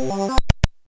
Música